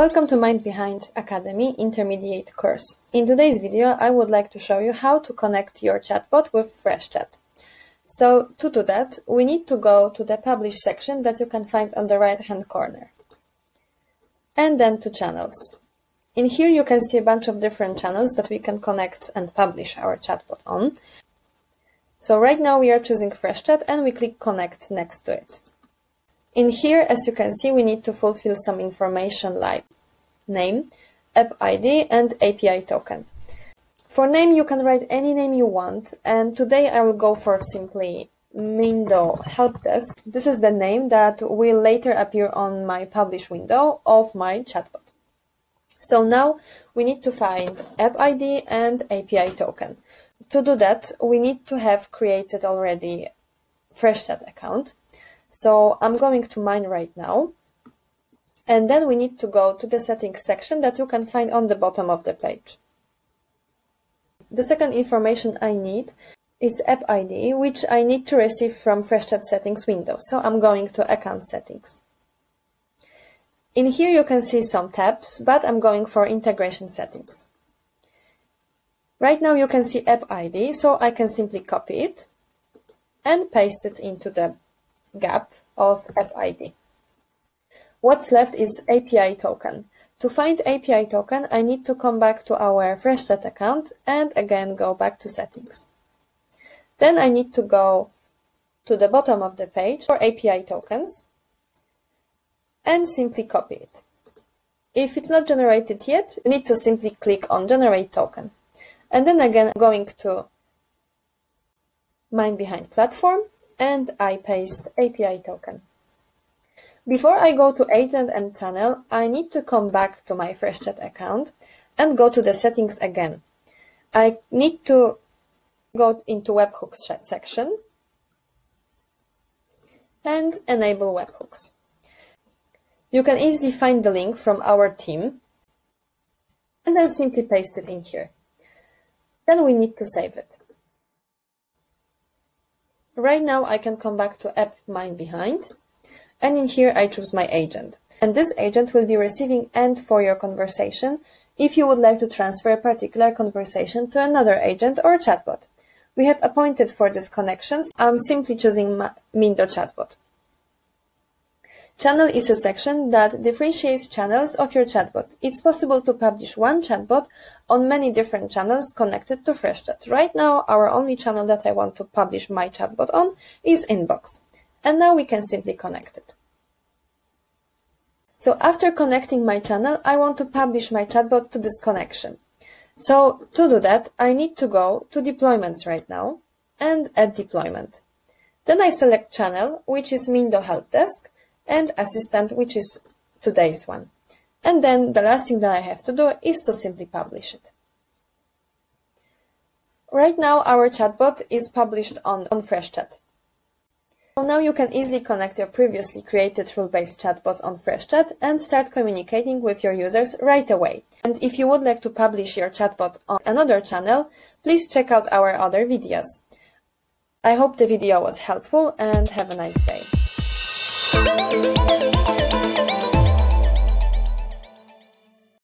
Welcome to Mind Behind Academy Intermediate course. In today's video, I would like to show you how to connect your chatbot with FreshChat. So to do that, we need to go to the Publish section that you can find on the right-hand corner. And then to Channels. In here, you can see a bunch of different channels that we can connect and publish our chatbot on. So right now we are choosing FreshChat and we click Connect next to it. In here, as you can see, we need to fulfill some information like name, app ID, and API token. For name, you can write any name you want, and today I will go for simply Mindo Help Desk. This is the name that will later appear on my publish window of my chatbot. So now we need to find app ID and API token. To do that, we need to have created already FreshChat account. So I'm going to mine right now. And then we need to go to the settings section that you can find on the bottom of the page. The second information I need is app ID, which I need to receive from FreshChat settings window. So I'm going to account settings. In here you can see some tabs, but I'm going for integration settings. Right now you can see app ID, so I can simply copy it and paste it into the gap of app ID. What's left is API token. To find API token, I need to come back to our FreshChat account and again go back to settings. Then I need to go to the bottom of the page for API tokens and simply copy it. If it's not generated yet, you need to simply click on generate token. And then again, going to Mind Behind platform and I paste API token. Before I go to agent and channel, I need to come back to my FreshChat account and go to the settings again. I need to go into webhooks section and enable webhooks. You can easily find the link from our team and then simply paste it in here. Then we need to save it. Right now I can come back to app Mind Behind and in here I choose my agent. And this agent will be receiving end for your conversation if you would like to transfer a particular conversation to another agent or chatbot. We have appointed for these connections. I'm simply choosing Mindo chatbot. Channel is a section that differentiates channels of your chatbot. It's possible to publish one chatbot on many different channels connected to FreshChat. Right now, our only channel that I want to publish my chatbot on is Inbox. And now we can simply connect it. So after connecting my channel, I want to publish my chatbot to this connection. So to do that, I need to go to deployments right now and add deployment. Then I select channel, which is Mindo Help Desk, and assistant, which is today's one. And then the last thing that I have to do is to simply publish it. Right now, our chatbot is published on, on FreshChat. So now you can easily connect your previously created rule-based chatbot on FreshChat and start communicating with your users right away. And if you would like to publish your chatbot on another channel, please check out our other videos. I hope the video was helpful and have a nice day thank you.